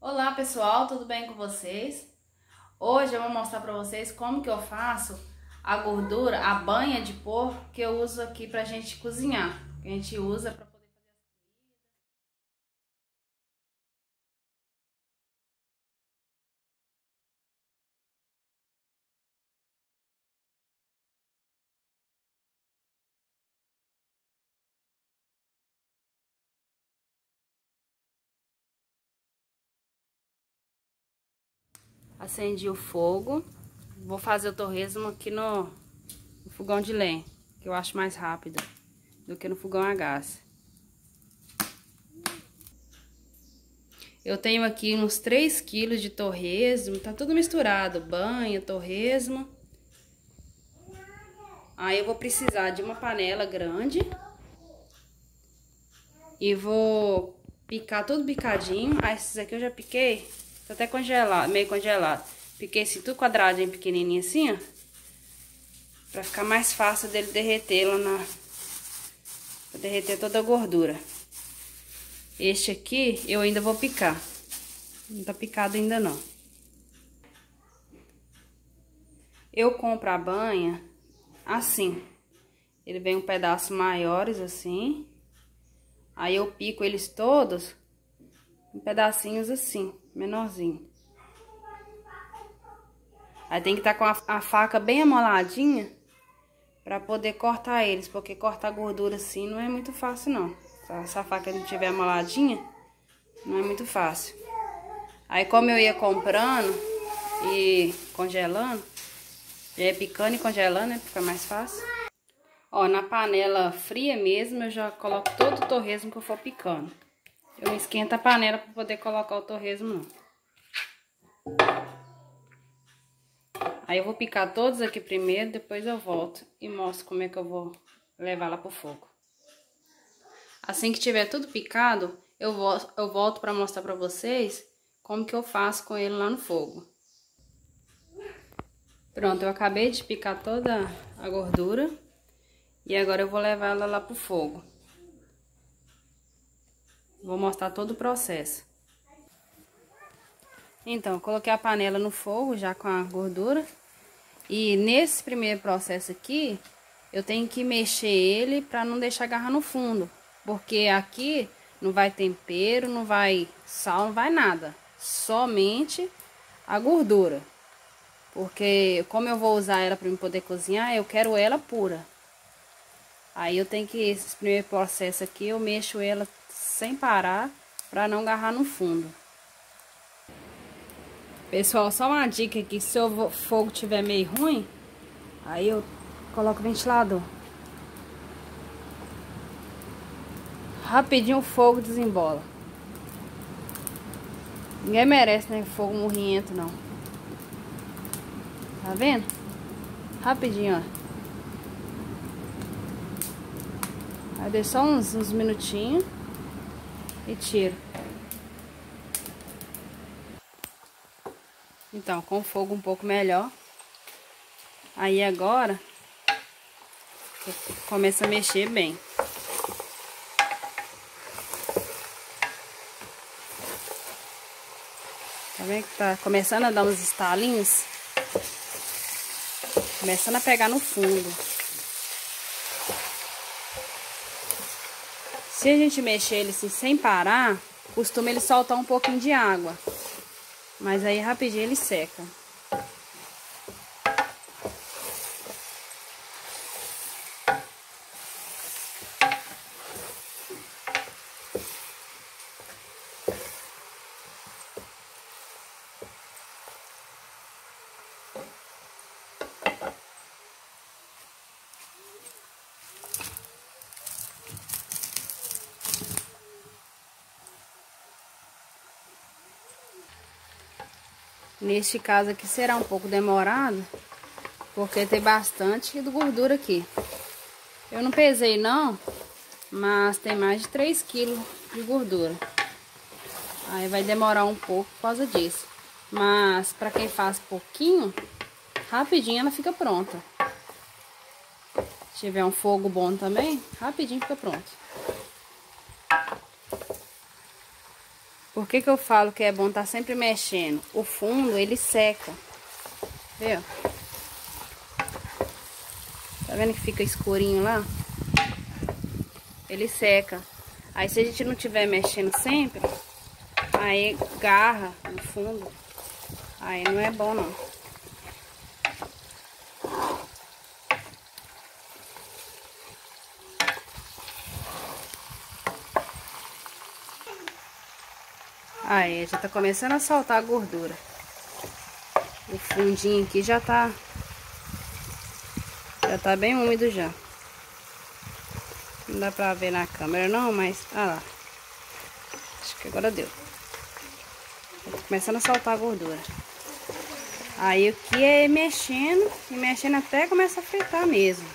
Olá pessoal, tudo bem com vocês? Hoje eu vou mostrar para vocês como que eu faço a gordura, a banha de porco que eu uso aqui pra gente cozinhar. Que a gente usa pra Acendi o fogo. Vou fazer o torresmo aqui no, no fogão de lenha, que eu acho mais rápido do que no fogão a gás. Eu tenho aqui uns 3 quilos de torresmo, tá tudo misturado, banha, torresmo. Aí eu vou precisar de uma panela grande. E vou picar tudo picadinho. Ah, esses aqui eu já piquei Tá até congelado, meio congelado. Piquei esse tudo quadradinho, pequenininho assim, ó. Pra ficar mais fácil dele derreter lá na... Pra derreter toda a gordura. Este aqui eu ainda vou picar. Não tá picado ainda não. Eu compro a banha assim. Ele vem um pedaço maiores assim. Aí eu pico eles todos em pedacinhos assim menorzinho. Aí tem que estar tá com a, a, faca bem amoladinha para poder cortar eles, porque cortar gordura assim não é muito fácil não. Se a faca não tiver amoladinha, não é muito fácil. Aí como eu ia comprando e congelando, já ia picando e congelando, né, fica mais fácil. Ó, na panela fria mesmo, eu já coloco todo o torresmo que eu for picando. Eu esquento a panela para poder colocar o torresmo, não. Aí eu vou picar todos aqui primeiro, depois eu volto e mostro como é que eu vou levar lá pro fogo. Assim que tiver tudo picado, eu, eu volto para mostrar para vocês como que eu faço com ele lá no fogo. Pronto, eu acabei de picar toda a gordura e agora eu vou levar ela lá pro fogo. Vou mostrar todo o processo. Então, coloquei a panela no fogo já com a gordura. E nesse primeiro processo aqui, eu tenho que mexer ele para não deixar agarrar no fundo. Porque aqui não vai tempero, não vai sal, não vai nada. Somente a gordura. Porque como eu vou usar ela para poder cozinhar, eu quero ela pura. Aí eu tenho que, esse primeiro processo aqui, eu mexo ela sem parar para não agarrar no fundo. Pessoal, só uma dica aqui, se o fogo tiver meio ruim, aí eu coloco o ventilador. Rapidinho o fogo desembola. Ninguém merece, né, fogo morrento não. Tá vendo? Rapidinho, ó. Aí deixa só uns, uns minutinhos e tiro. Então, com fogo um pouco melhor. Aí agora, começa a mexer bem. Tá vendo que tá começando a dar uns estalinhos? Começando a pegar no fundo. Se a gente mexer ele assim, sem parar, costuma ele soltar um pouquinho de água. Mas aí rapidinho ele seca. Neste caso aqui será um pouco demorado, porque tem bastante gordura aqui. Eu não pesei não, mas tem mais de 3 quilos de gordura. Aí vai demorar um pouco por causa disso. Mas para quem faz pouquinho, rapidinho ela fica pronta. Se tiver um fogo bom também, rapidinho fica pronto. Por que que eu falo que é bom estar tá sempre mexendo? O fundo, ele seca. Viu? Tá vendo que fica escurinho lá? Ele seca. Aí se a gente não tiver mexendo sempre, aí garra no fundo. Aí não é bom não. Aí, já tá começando a soltar a gordura. O fundinho aqui já tá... Já tá bem úmido já. Não dá pra ver na câmera não, mas... Ah lá. Acho que agora deu. Tá começando a soltar a gordura. Aí o que é mexendo, e mexendo até começa a fritar mesmo.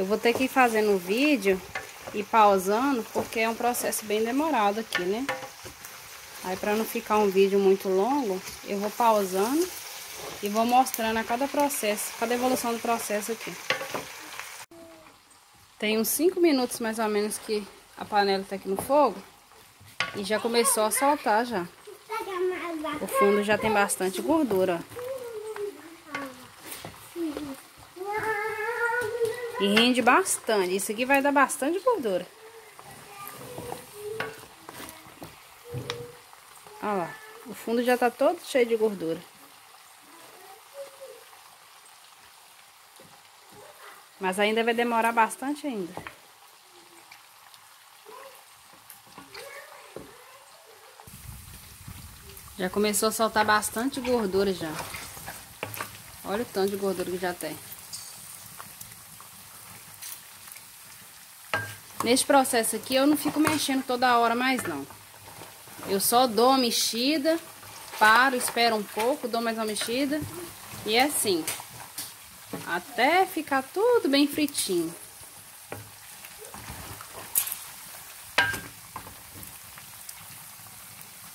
Eu vou ter que ir fazendo o vídeo e pausando, porque é um processo bem demorado aqui, né? Aí para não ficar um vídeo muito longo, eu vou pausando e vou mostrando a cada processo, cada evolução do processo aqui. Tem uns 5 minutos mais ou menos que a panela tá aqui no fogo e já começou a soltar já. O fundo já tem bastante gordura, ó. E rende bastante. Isso aqui vai dar bastante gordura. Olha lá. O fundo já tá todo cheio de gordura. Mas ainda vai demorar bastante ainda. Já começou a soltar bastante gordura já. Olha o tanto de gordura que já tem. Nesse processo aqui eu não fico mexendo toda hora mais não. Eu só dou uma mexida, paro, espero um pouco, dou mais uma mexida. E é assim. Até ficar tudo bem fritinho.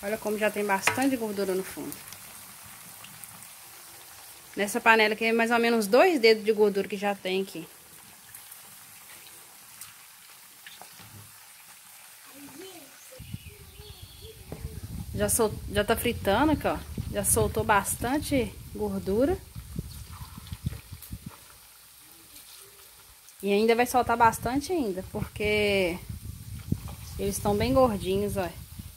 Olha como já tem bastante gordura no fundo. Nessa panela aqui é mais ou menos dois dedos de gordura que já tem aqui. Já, sol, já tá fritando aqui, ó. Já soltou bastante gordura. E ainda vai soltar bastante ainda, porque eles estão bem gordinhos, ó.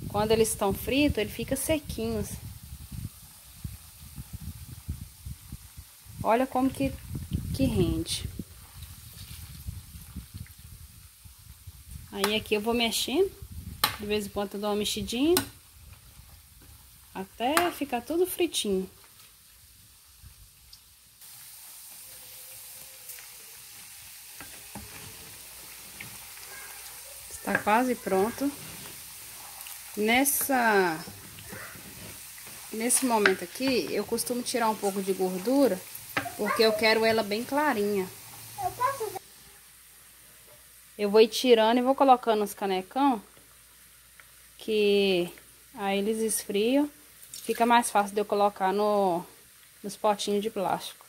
Quando eles estão fritos, ele fica sequinhos. Olha como que, que rende. Aí aqui eu vou mexendo. De vez em quando eu dou uma mexidinha. Até ficar tudo fritinho. Está quase pronto. Nessa... Nesse momento aqui, eu costumo tirar um pouco de gordura, porque eu quero ela bem clarinha. Eu vou ir tirando e vou colocando os canecão, que aí eles esfriam fica mais fácil de eu colocar no, nos potinhos de plástico.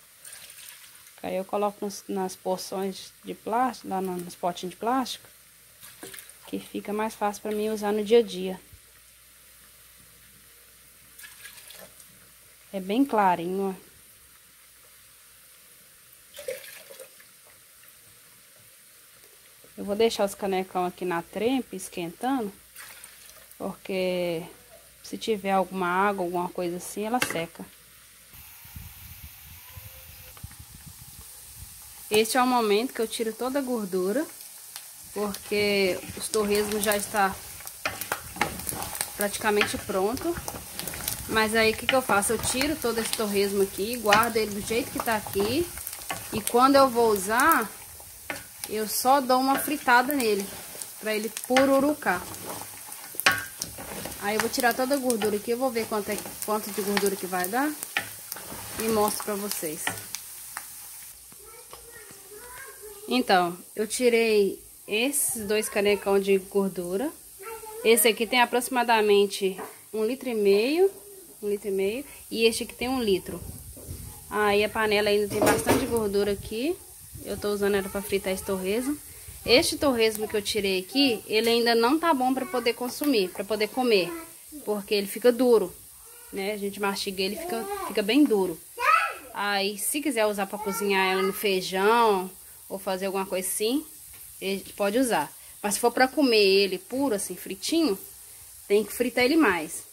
Aí eu coloco nos, nas porções de plástico, lá nos potinhos de plástico, que fica mais fácil para mim usar no dia a dia. É bem clarinho, ó. Eu vou deixar os canecão aqui na trempe esquentando, porque se tiver alguma água, alguma coisa assim, ela seca. Este é o momento que eu tiro toda a gordura, porque os torresmos já está praticamente pronto. Mas aí o que, que eu faço? Eu tiro todo esse torresmo aqui, guardo ele do jeito que tá aqui. E quando eu vou usar, eu só dou uma fritada nele, para ele pururucar. Aí eu vou tirar toda a gordura aqui, eu vou ver quanto, é, quanto de gordura que vai dar e mostro pra vocês. Então, eu tirei esses dois canecão de gordura. Esse aqui tem aproximadamente um litro e meio um litro e meio. E este aqui tem um litro. Aí a panela ainda tem bastante gordura aqui. Eu tô usando ela pra fritar esse torresmo. Este torresmo que eu tirei aqui, ele ainda não tá bom pra poder consumir, pra poder comer. Porque ele fica duro, né? A gente mastiga ele, fica, fica bem duro. Aí, se quiser usar pra cozinhar ela no feijão ou fazer alguma coisa assim, pode usar. Mas se for pra comer ele puro, assim, fritinho, tem que fritar ele mais.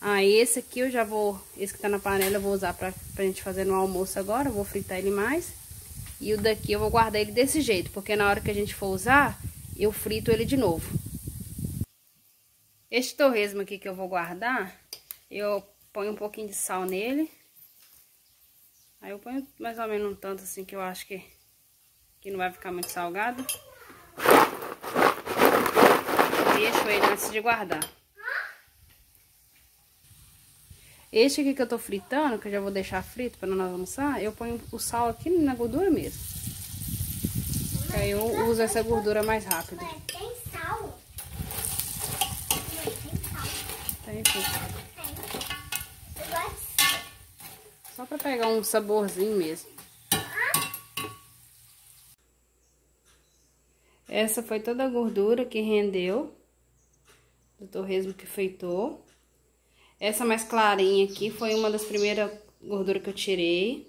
Aí esse aqui eu já vou, esse que tá na panela eu vou usar pra, pra gente fazer no almoço agora, eu vou fritar ele mais. E o daqui eu vou guardar ele desse jeito, porque na hora que a gente for usar, eu frito ele de novo. Este torresmo aqui que eu vou guardar, eu ponho um pouquinho de sal nele. Aí eu ponho mais ou menos um tanto assim que eu acho que, que não vai ficar muito salgado. Deixo ele antes de guardar. Este aqui que eu tô fritando, que eu já vou deixar frito para nós almoçar, eu ponho o sal aqui na gordura mesmo. Aí eu uso essa gordura mais rápido. Tem sal? Tem sal. Tem sim. Eu gosto de sal. Só para pegar um saborzinho mesmo. Essa foi toda a gordura que rendeu do torresmo que feitou. Essa mais clarinha aqui foi uma das primeiras gorduras que eu tirei.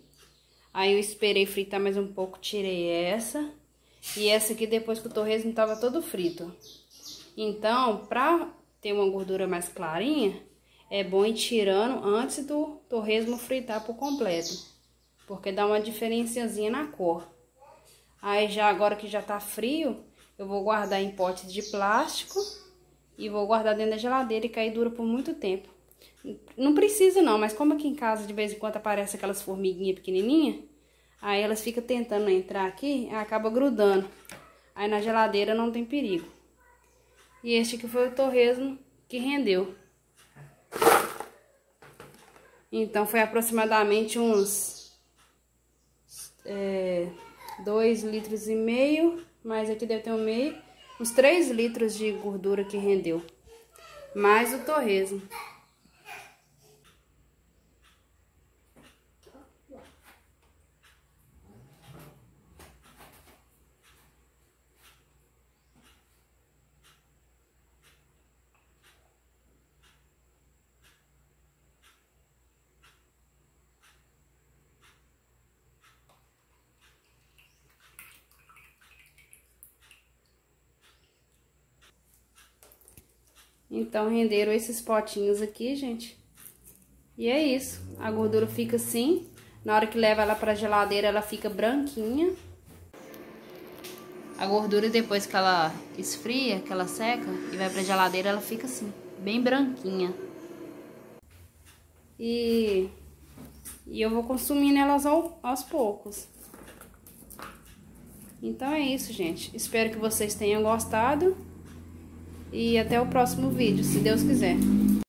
Aí eu esperei fritar mais um pouco, tirei essa. E essa aqui depois que o torresmo tava todo frito. Então, pra ter uma gordura mais clarinha, é bom ir tirando antes do torresmo fritar por completo. Porque dá uma diferenciazinha na cor. Aí já agora que já tá frio, eu vou guardar em potes de plástico e vou guardar dentro da geladeira e cair dura por muito tempo. Não precisa não, mas como aqui em casa de vez em quando aparece aquelas formiguinhas pequenininhas, aí elas ficam tentando entrar aqui acaba grudando. Aí na geladeira não tem perigo. E este aqui foi o torresmo que rendeu. Então foi aproximadamente uns é, dois litros e meio, mas aqui deve ter um meio, uns 3 litros de gordura que rendeu. Mais o torresmo. Então, renderam esses potinhos aqui, gente. E é isso. A gordura fica assim. Na hora que leva ela pra geladeira, ela fica branquinha. A gordura, depois que ela esfria, que ela seca e vai pra geladeira, ela fica assim, bem branquinha. E, e eu vou consumindo elas ao, aos poucos. Então é isso, gente. Espero que vocês tenham gostado. E até o próximo vídeo, se Deus quiser.